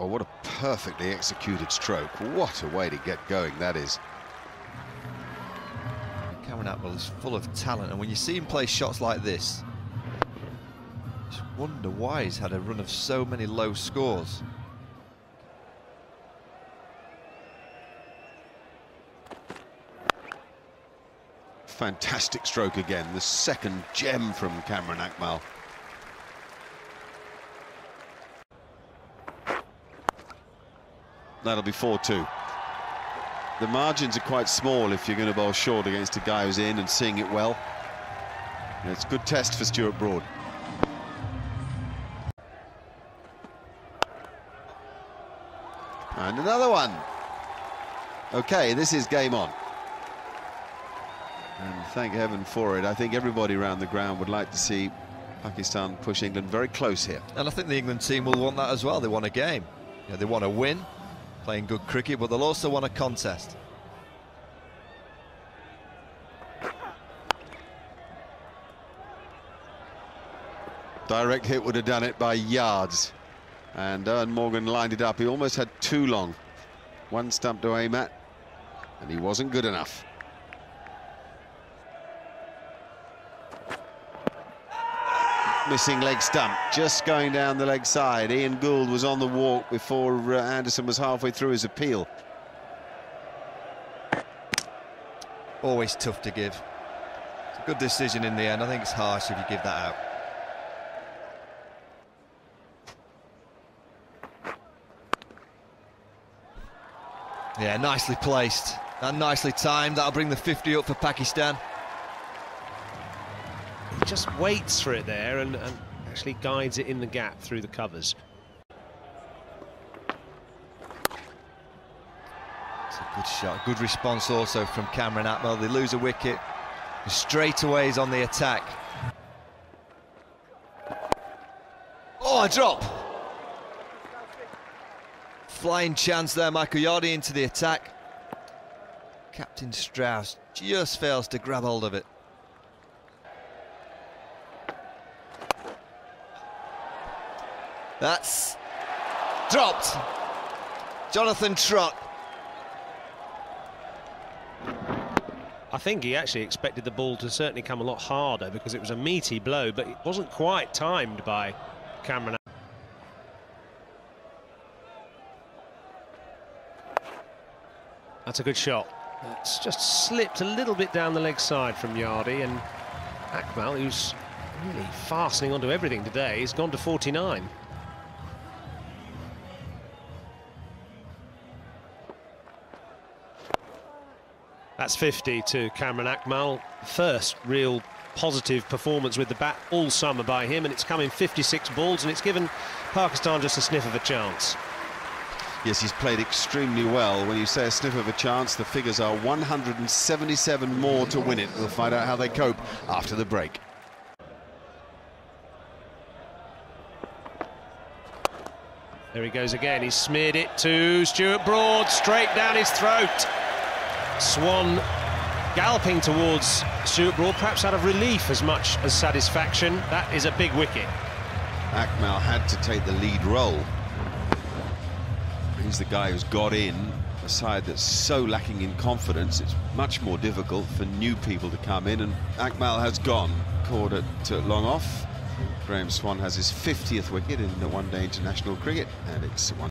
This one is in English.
Oh, what a perfectly executed stroke. What a way to get going that is. Kamran Akmal is full of talent, and when you see him play shots like this, just wonder why he's had a run of so many low scores. Fantastic stroke again, the second gem from Kamran Akmal. That'll be 4-2. The margins are quite small if you're going to bowl short against a guy who's in and seeing it well. And it's a good test for Stuart Broad. And another one. Okay, this is game on. And thank heaven for it. I think everybody around the ground would like to see Pakistan push England very close here. And I think the England team will want that as well. They want a game. Know, they want to win, playing good cricket, but they'll also want a contest. Direct hit would have done it by yards. And Eoin Morgan lined it up. He almost had too long. One stump to aim at, and he wasn't good enough. Missing leg stump, just going down the leg side. Ian Gould was on the walk before uh, Anderson was halfway through his appeal. Always tough to give. It's a good decision in the end. I think it's harsh if you give that out. Yeah, nicely placed and nicely timed. That'll bring the 50 up for Pakistan. Just waits for it there and, and actually guides it in the gap through the covers. It's a good shot. Good response also from Kamran Akmal. They lose a wicket. Straight away he's on the attack. Oh, a drop. Flying chance there, Michael Yardy into the attack. Captain Strauss just fails to grab hold of it. That's dropped. Jonathan Trott. I think he actually expected the ball to certainly come a lot harder because it was a meaty blow, but it wasn't quite timed by Kamran. That's a good shot. It's just slipped a little bit down the leg side from Yardy, and Akmal, who's really fastening onto everything today, has gone to 49. That's 50 to Kamran Akmal. First real positive performance with the bat all summer by him, and it's come in 56 balls, and it's given Pakistan just a sniff of a chance. Yes, he's played extremely well. When you say a sniff of a chance, the figures are 177 more to win it. We'll find out how they cope after the break. There he goes again. He smeared it to Stuart Broad, straight down his throat. Swann galloping towards Stuart Broad, perhaps out of relief as much as satisfaction. That is a big wicket. Akmal had to take the lead role. He's the guy who's got in a side that's so lacking in confidence. It's much more difficult for new people to come in, and Akmal has gone. Caught at long off. Graeme Swann has his 50th wicket in the one-day international cricket, and it's one.